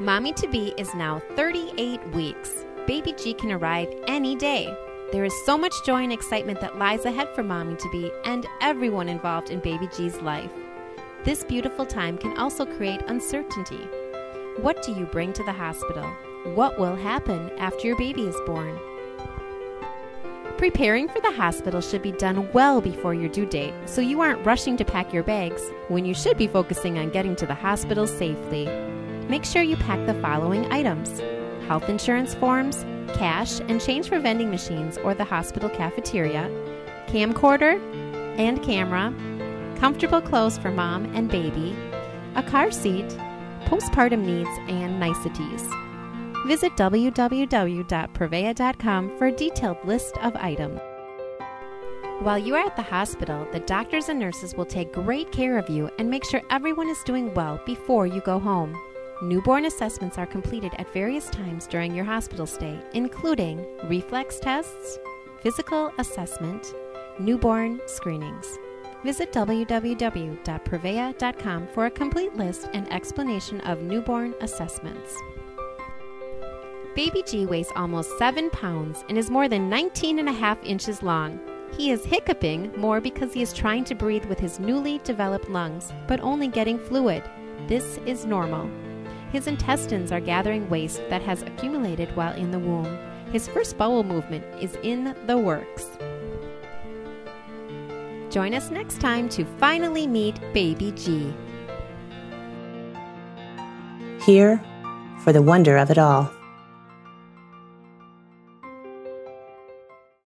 Mommy to be is now 38 weeks. Baby G can arrive any day. There is so much joy and excitement that lies ahead for Mommy to be and everyone involved in Baby G's life. This beautiful time can also create uncertainty. What do you bring to the hospital? What will happen after your baby is born? Preparing for the hospital should be done well before your due date so you aren't rushing to pack your bags when you should be focusing on getting to the hospital safely make sure you pack the following items health insurance forms, cash and change for vending machines or the hospital cafeteria, camcorder and camera, comfortable clothes for mom and baby, a car seat, postpartum needs, and niceties. Visit www.prevea.com for a detailed list of items. While you are at the hospital, the doctors and nurses will take great care of you and make sure everyone is doing well before you go home. Newborn assessments are completed at various times during your hospital stay, including reflex tests, physical assessment, newborn screenings. Visit www.prevea.com for a complete list and explanation of newborn assessments. Baby G weighs almost 7 pounds and is more than 19 and a half inches long. He is hiccuping more because he is trying to breathe with his newly developed lungs, but only getting fluid. This is normal. His intestines are gathering waste that has accumulated while in the womb. His first bowel movement is in the works. Join us next time to finally meet Baby G. Here for the wonder of it all.